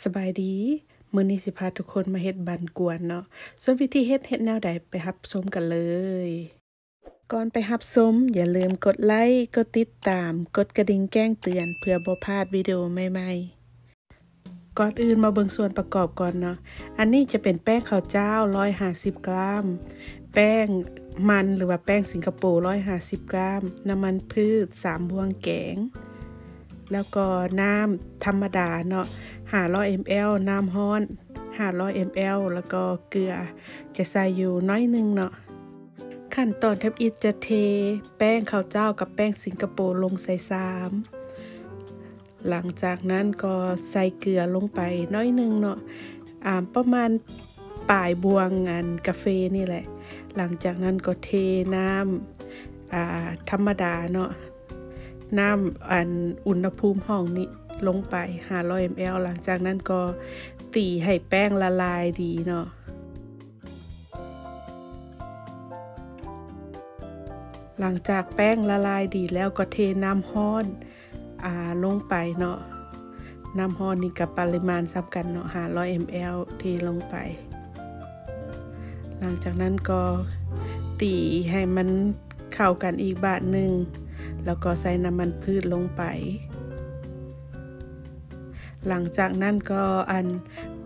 สบายดีมื้อนี้สิพาทุกคนมาเฮ็ดบันกวนเนาะส่วนวิธีเฮ็ดเฮ็ดแนวใดไปรับชมกันเลย ก่อนไปรับชมอย่าลืมกดไลค์ กดติดตาม กดกระดิ่งแจ้งเตือน เพื่อบ่พลาดวิดีโอใหม่ๆ ก่อนอื่นมาเบิ่งส่วนประกอบก่อนเนาะ อันนี้จะเป็นแป้งข้าวเจ้า 150 กรัม แป้งมันหรือว่าแป้งสิงคโปร์ 150 กรัม น้ำมันพืช 3 บวงแกง แล้วก็น้ำธรรมดาเนาะ500 ml น้ำร้อน 500 ml แล้วก็เกลือจะใส่อยู่น้อยหนึงเนาะขั้นตอนทับอิดจะเทแป้งข้าวเจ้ากับแป้งสิงคโปร์ลงใส่ซ้ำหลังจากนั้นก็ใส่เกลือลงไปน้อยหนึงเนาะอ่าประมาณปลายบวงอันกาแฟนี่แหละ หลังจากนั้นก็เทน้ำอ่าธรรมดาเนาะ น้ำอันอุณหภูมิห้องนี้ลงไป 500 ml หลังจากนั้นก็ตีให้แป้งละลายดีเนาะหลังจากแป้งละลายดีแล้วก็เทน้ำร้อนอ่าลงไปเนาะน้ำร้อนนี่กับปริมาณซ้ำกันเนาะ500 ml เทลงไป หลังจากนั้นก็ตีให้มันเข้ากันอีกบาทหนึ่ง แล้วก็ใส่น้ำมันพืชลงไป หลังจากนั้นก็อัน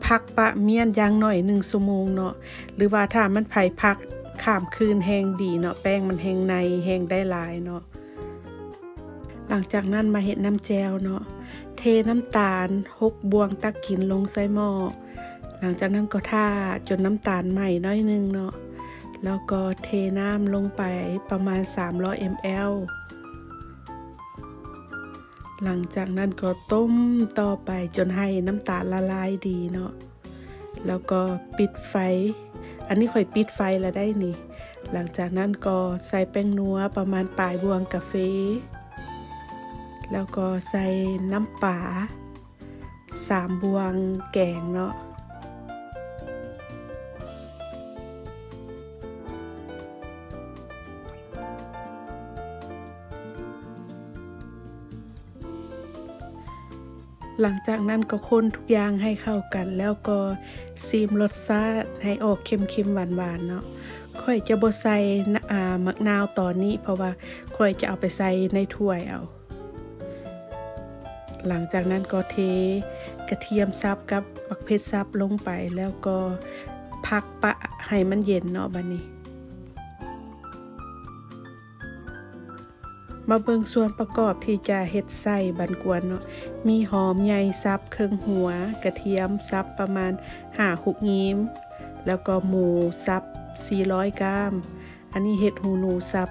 พักปะเมียนอย่างหน่อยหนึ่งชั่วโมงเนาะหรือว่าถ้ามันไผ่พักข้ามคืนแห้งดีเนาะแป้งมันแห้งในแห้งได้ลายเนาะหลังจากนั้นมาเฮ็ดน้ำแจวเนาะเทน้ำตาล6บวงตักกินลงใส่หม้อหลังจากนั้นก็ท่าจนน้ำตาลใหม่น้อยหนึงเนาะแล้วก็เทน้ำลงไปประมาณ 300 ml หลังจากนั้นก็ต้มต่อไปจนให้น้ำตาลละลายดีเนาะ แล้วก็ปิดไฟ อันนี้ค่อยปิดไฟแล้วได้นี่ หลังจากนั้นก็ใส่แป้งนัวประมาณปลายบวงกาแฟ แล้วก็ใส่น้ำปลาสามบวงแกงเนาะ หลังจากนั้นก็คนทุกอย่างให้เข้ากัน แล้วก็ซีมรสชาติให้ออกเค็มๆหวานๆเนาะค่อยจะบ่ใส่น้ำอามะนาวตอนนี้ เพราะว่าค่อยจะเอาไปใส่ในถ้วยเอา หลังจากนั้นก็เทกระเทียมซับกับบักเพชรซับลงไปแล้วก็พักปะให้มันเย็นเนาะบัดนี้ มาเบิงส่วนประกอบที่จะเฮ็ดไส้บันกวนเนาะ มีหอมใหญ่ซับเครึ่องหัว กระเทียมซับประมาณ5-6งิ้ม แล้วก็หมูซับ 400 กรัม อันนี้เห็ดหูหนูซับ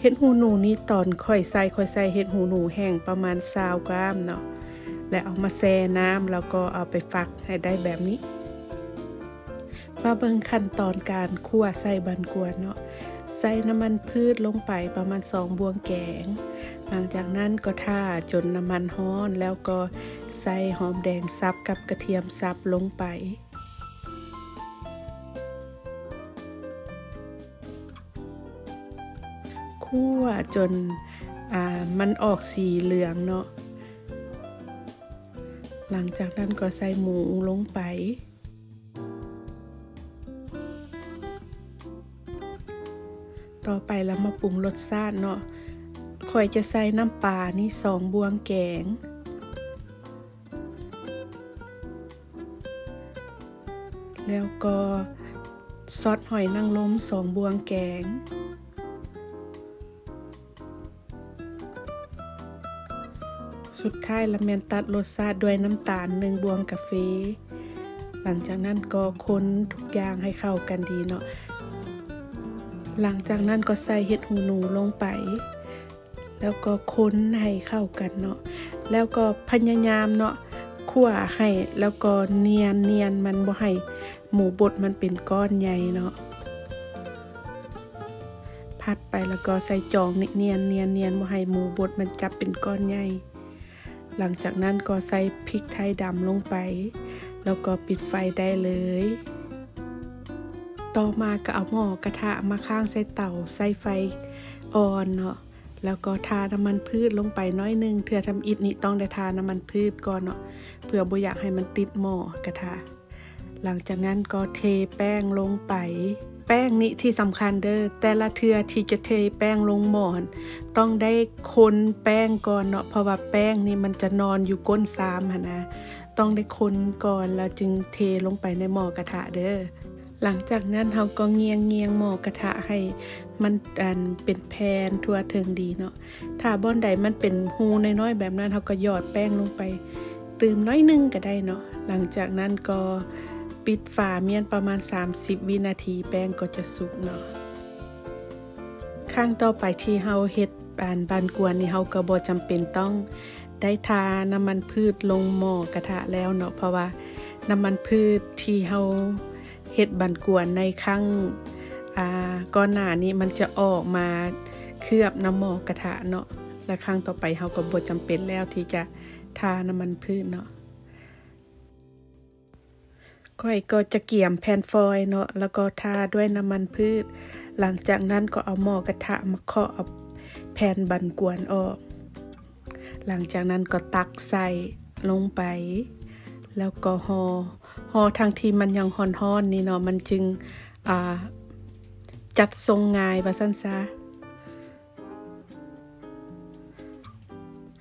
เห็ดหูหนูนี่ตอนค่อยใส่ค่อยใส่เห็ดหูหนูแห้งประมาณ20กรัมเนาะ และเอามาแช่น้ำแล้วก็เอาไปฟักให้ได้แบบนี้ มาเบิ่งขั้นตอนการคั่วไส้บันกวนเนาะ ใส่น้ำมันพืชลงไปประมาณ2บวงแกง หลังจากนั้นก็ท่าจนน้ำมันร้อนแล้วก็ใส่หอมแดงซับกับกระเทียมซับลงไปคั่วจนอ่ามันออกสีเหลืองเนาะ หลังจากนั้นก็ใส่หมูลงไป ต่อไปแล้วมาปรุงรสชาติเนาะค่อยจะใส่น้ำปลานี่สองบวงแกง แล้วก็ซอสหอยนางรมสองบวงแกง สุดท้ายละแมนตัดรสชาติด้วยน้ำตาลหนึ่งบวงกาแฟหลังจากนั้นก็คนทุกอย่างให้เข้ากันดีเนาะ หลังจากนั้นก็ใส่เห็ดหูหนูลงไป แล้วก็ค้นให้เข้ากันเนาะแล้วก็พยายามเนาะคั่วให้แล้วก็เนียนเนียนมันบ่ให้หมูบดมันเป็นก้อนใหญ่เนาะพัดไปแล้วก็ใส่จองเนียนเนียนเนียนบ่ให้หมูบดมันจับเป็นก้อนใหญ่หลังจากนั้นก็ใส่พริกไทยดำลงไป แล้วก็ปิดไฟได้เลย ต่อมาก็เอาหม้อกระทะมาข้างใส่เตาใส่ไฟอ่อนเนาะแล้วก็ทาน้ำมันพืชลงไปน้อยนึงเทื่อทำอิฐนี่ต้องได้ทาน้ำมันพืชก่อนเนาะเพื่อบ่อยากให้มันติดหม้อกระทะหลังจากนั้นก็เทแป้งลงไป แป้งนี่ที่สำคัญเด้อแต่ละเทือที่จะเทแป้งลงหม้อน ต้องได้คนแป้งก่อนเนาะเพราะว่าแป้งนี่มันจะนอนอยู่ก้นซามหั่นนะ ต้องได้คนก่อนแล้วจึงเทลงไปในหม้อกระทะเด้อ หลังจากนั้นเราก็เงียงเงียงหม้อกระทะให้มันอันเป็นแผ่นทั่วถึงดีเนาะถ้าบ่อนใดมันเป็นหูน้อยๆแบบนั้นเราก็หยอดแป้งลงไปตืมน้อยนึงก็ได้เนาะหลังจากนั้นก็ปิดฝาเมียนประมาณ 30 วินาทีแป้งก็จะสุกเนาะข้างต่อไปที่เฮาเฮ็ดบานบานกวนนี่เฮาก็บ่จำเป็นต้องได้ทาน้ำมันพืชลงหม้อกระทะแล้วเนาะเพราะว่าน้ำมันพืชที่เฮา เฮ็ดบานกวนในครั้งอ่าก่อนหน้านี้มันจะออกมาเคลือบน้ำหม้อกระทะเนาะและครั้งต่อไปเฮาก็บ่จำเป็นแล้วที่จะทาน้ำมันพืชเนาะก้อยก็จะเกี่ยมแผ่นฟอยเนาะแล้วก็ทาด้วยน้ำมันพืช หลังจากนั้นก็เอาหม้อกระทะมาเคาะเอาแผ่นบันกวนออก หลังจากนั้นก็ตักใส่ลงไป แล้วก็หอ่อ ห่อทางทีมันยังฮอนๆนี่เนาะมันจึงจัดทรงง่ายว่าซั่นซะ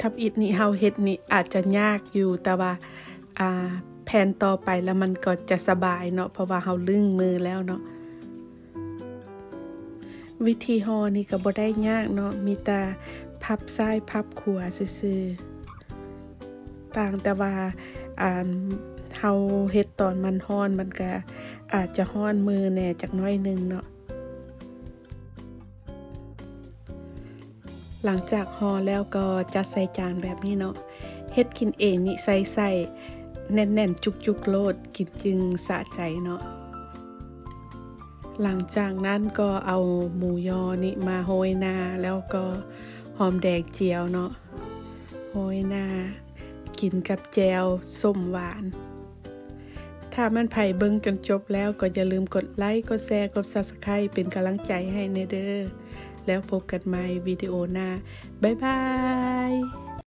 ทับอิฐนี่เฮาเฮ็ดนี่อาจจะยากอยู่แต่ว่าแผ่นต่อไปแล้วมันก็จะสบายเนาะเพราะว่าเฮาลึงมือแล้วเนาะวิธีหอนี่ก็บ่ได้ยากเนาะมีแต่พับซ้ายพับขวาซื่อๆต่างแต่ว่าอ่า เฮาเฮ็ดตอนมันฮ้อนมันก็อาจจะฮ้อนมือแหน่จักน้อยหนึงเนาะหลังจากห่อแล้วก็จัดใส่จานแบบนี้เนาะเฮ็ดกินเองนี่ใส่ๆแน่นๆ จุกๆโลดกินจึงสะใจเนาะหลังจากนั้นก็เอาหมูยอนี่มาโรยหน้าแล้วก็หอมแดงเจียวเนาะโรยหน้ากินกับแจวส้มหวาน ถ้ามันไผ่เบิ่งจนจบแล้วก็อย่าลืมกดไลค์ กดแชร์ กด Subscribe เป็นกำลังใจให้ในเด้อ แล้วพบกันใหม่วิดีโอหน้า บ๊ายบาย